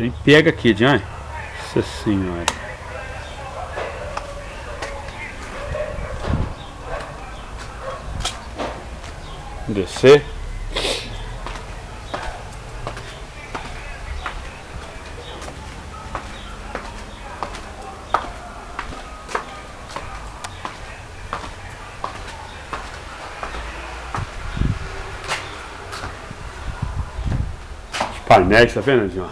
Tem pega aqui, Diane. Nossa senhora. Descer. painéis, tá vendo, Edinho?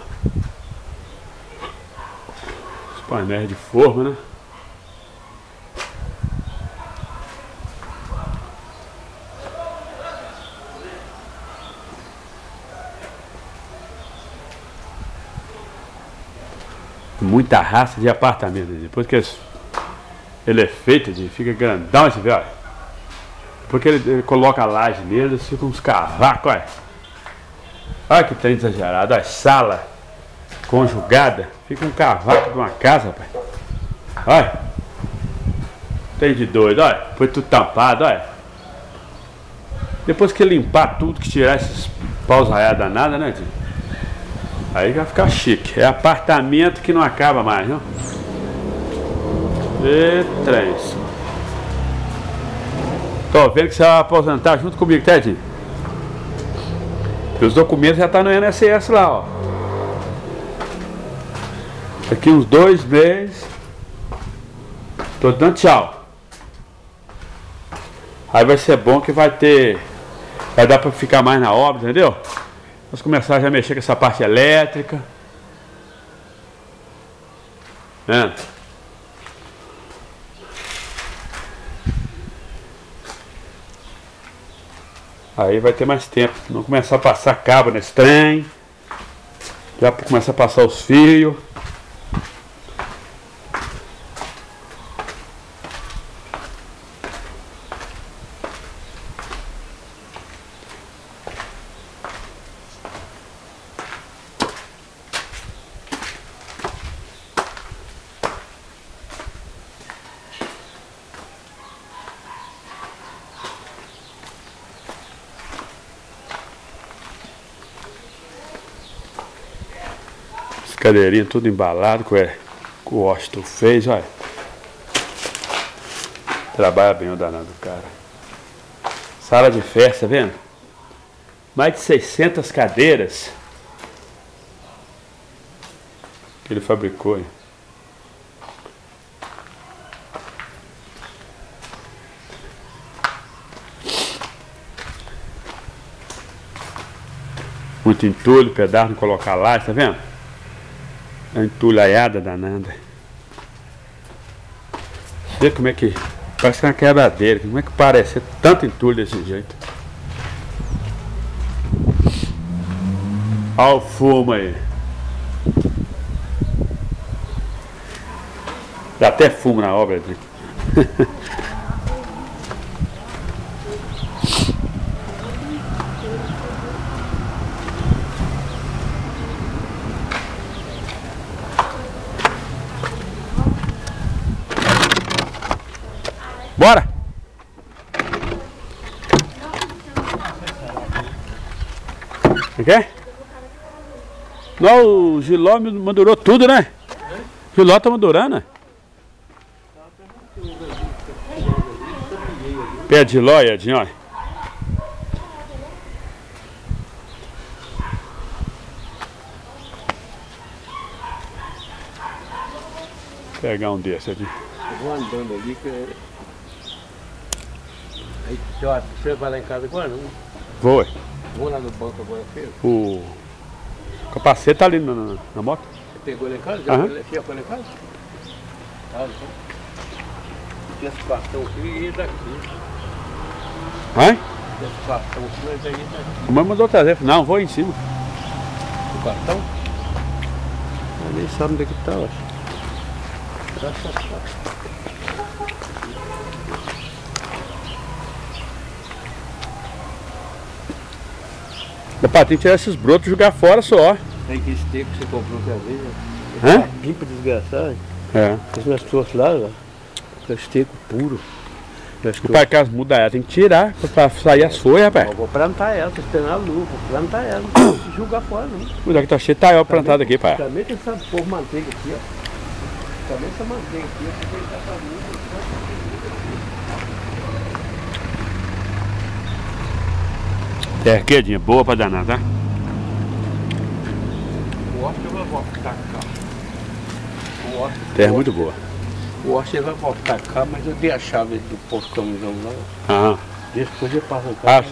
Painéis de forma, né? Muita raça de apartamento. Depois que ele é feito, ele fica grandão esse velho. Depois que ele, ele coloca a laje nele, fica uns cavacos, olha. Olha que trem exagerado. Olha, sala conjugada. Fica um cavaco de uma casa, pai. Olha. Tem de doido, olha. Foi tudo tampado, olha. Depois que limpar tudo, que tirar esses paus raiados danados, né, tio? Aí vai ficar chique. É apartamento que não acaba mais, não? E três. Tô vendo que você vai aposentar junto comigo, Tedinho. Tá, os documentos já tá no INSS lá, ó. Daqui uns dois meses. Tô dando tchau. Aí vai ser bom que vai ter. Vai dar para ficar mais na obra, entendeu? Vamos começar já a mexer com essa parte elétrica. Né? Aí vai ter mais tempo. Não começar a passar cabo nesse trem. Já começar a passar os fios. Cadeirinha tudo embalado é, com o Washington fez, olha. Trabalha bem o danado, cara. Sala de festa, tá vendo? Mais de 600 cadeiras que ele fabricou. Hein? Muito entulho, pedaço, não colocar lá, tá vendo? A entulhaiada danada. Vê como é que. Parece é uma quebradeira. Como é que parece tanto entulho desse jeito? Olha o fumo aí. Dá até fumo na obra. Bora! O quê? Não, o Giló madurou tudo, né? Giló tá madurando. Pé de Giló, Edinho, olha. Pegar um desse aqui. Eu vou andando ali que Aí, ó, você vai lá em casa agora? Não? Vou. Vou lá no banco agora. O capacete tá ali na, na, na moto. Você pegou lá em casa? Já, Aham. foi, já foi lá em casa? Tá, então. Esse cartão aqui e daqui. Vai? Aqui, mas daqui. A mãe mandou trazer. Não, vou em cima. O cartão? Eu nem sabe onde é que tá, eu acho. Graças a Deus. Dá pra tirar esses brotos e jogar fora só. Tem que esse teco que você comprou outra vez, né? Hã? Pra desgastar. É. As minhas trouxe lá, ó. Com esse teco puro. O pai caso muda ela, tem que tirar pra, sair as folhas, rapaz. Eu vou plantar ela, tô esperando a lua, vou plantar ela. Não posso jogar fora não. Cuidado que tá cheio de taiol plantado aqui, pai. Também tem essa porra manteiga aqui, ó. Também essa manteiga aqui, eu vou deitar pra lua. Terra quedinha, boa pra danar, tá? O Oscar vai voltar cá. O Oscar, Terra muito boa. o Oscar vai voltar cá, mas eu dei a chave do portãozão lá. Ah, Depois eu passo o Ah. carro.